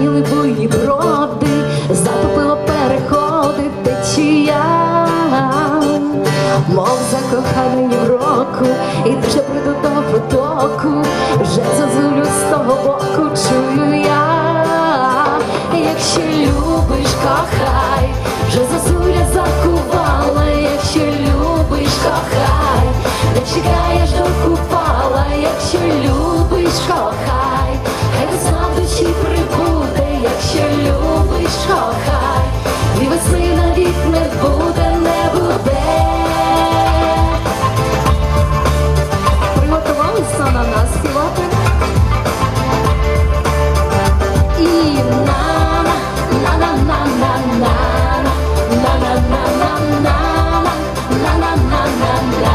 застаріли буйні броди, затопило переходи течія, мов закоханий в року, і вже прийду до потоку, вже зазулю з того боку чую я, якщо любиш, кохай, вже зазуля закувала, якщо любиш, кохай, не чекаєш до купала, якщо любиш, кохай. Хай весна в душі прибула кохай, і весни навік не буде, не буде. Приготувалися на нас співати. І на на на на на на на на на на на на на на на на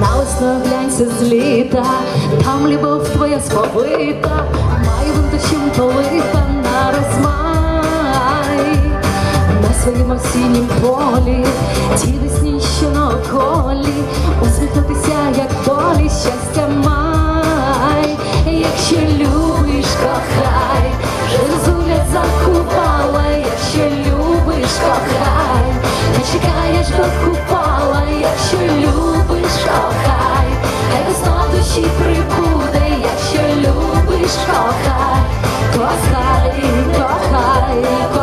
Наосно глянься з літа, там любов твоя сповита, має бути полита своїм осіннім полі, ті весні, що на околі, усміхнутися, як долі, щастя май, якщо любиш, кохай, вже закупала, якщо любиш, кохай, не чекаєш до купала, якщо любиш, кохай, хай весна душі прибуде, якщо любиш, кохай, кохай, кохай.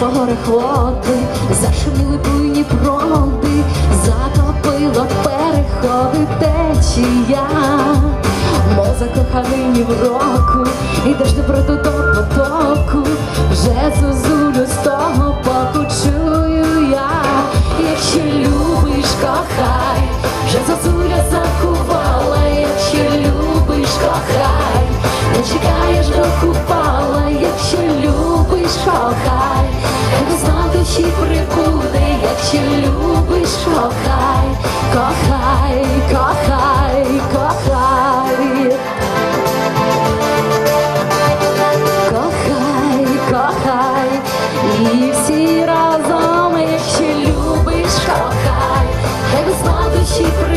Розлились переходи, зашуміли буйні броди, затопило переходи течія, мов закоханий в року, ідеш доброту до весна в якщо любиш, кохай, кохай, кохай, кохай. Кохай, кохай, і всі разом, якщо любиш, кохай, хай весна в